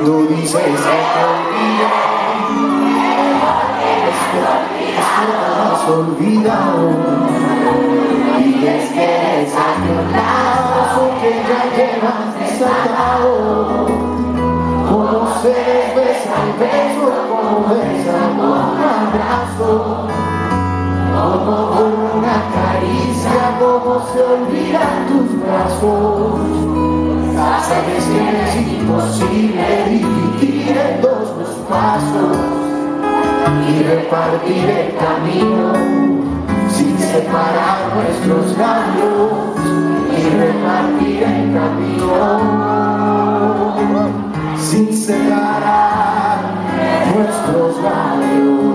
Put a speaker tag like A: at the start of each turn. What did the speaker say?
A: dices se te olvida. has olvidado y es que eres lado que ya llevas desatado. Como se besa el beso como besa un abrazo. Como una caricia como se olvidan tus brazos es imposible dividir los pasos y repartir el camino sin separar nuestros labios y repartir el camino sin separar nuestros labios.